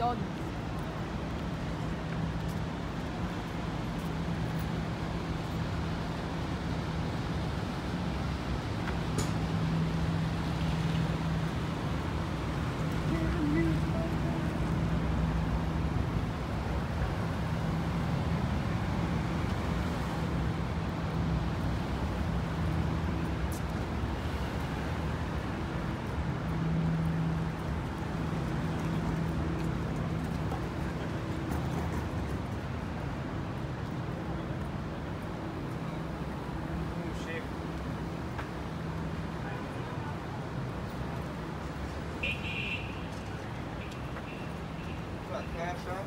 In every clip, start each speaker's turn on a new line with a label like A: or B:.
A: 教你。
B: Snapshot?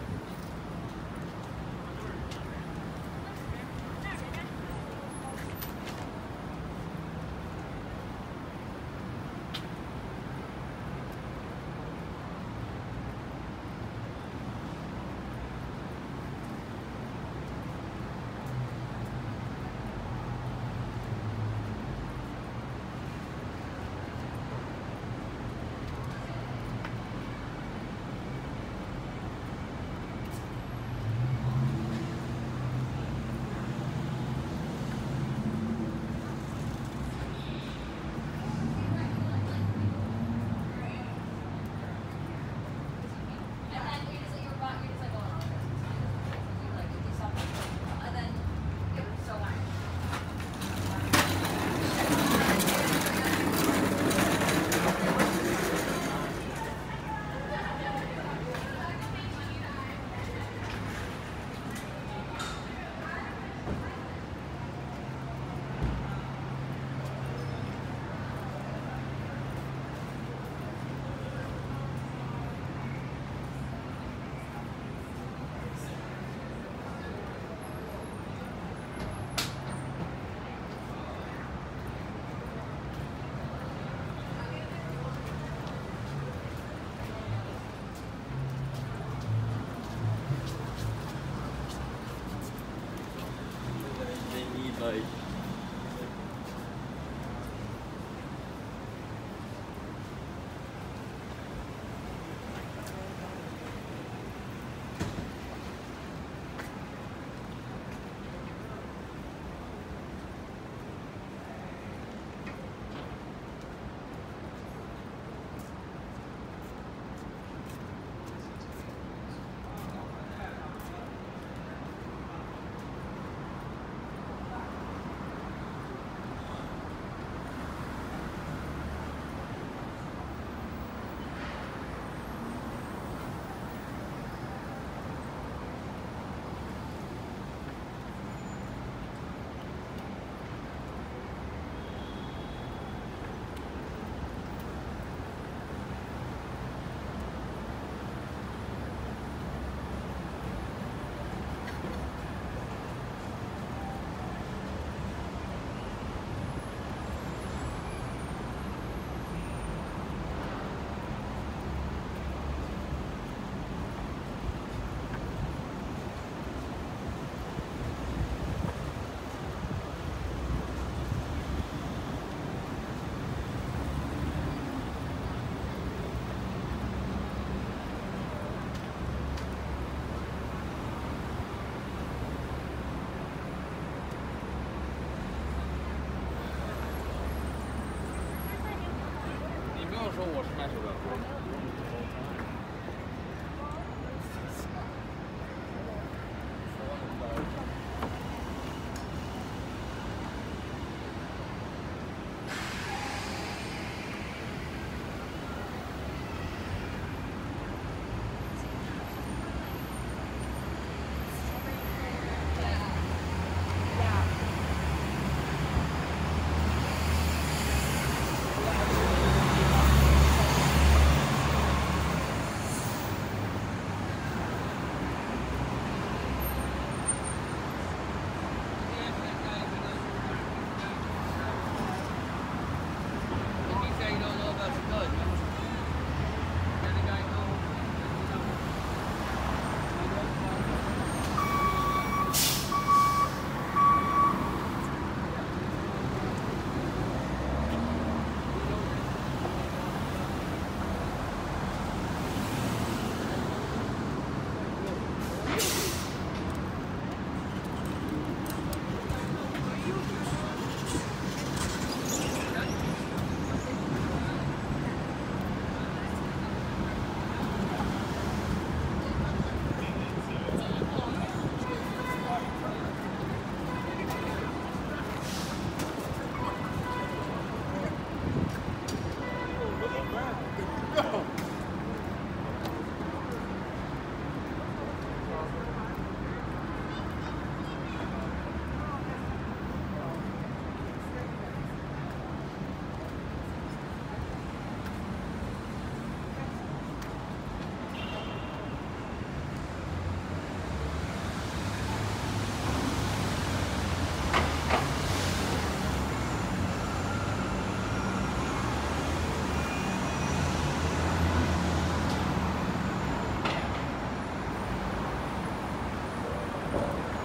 C: はい。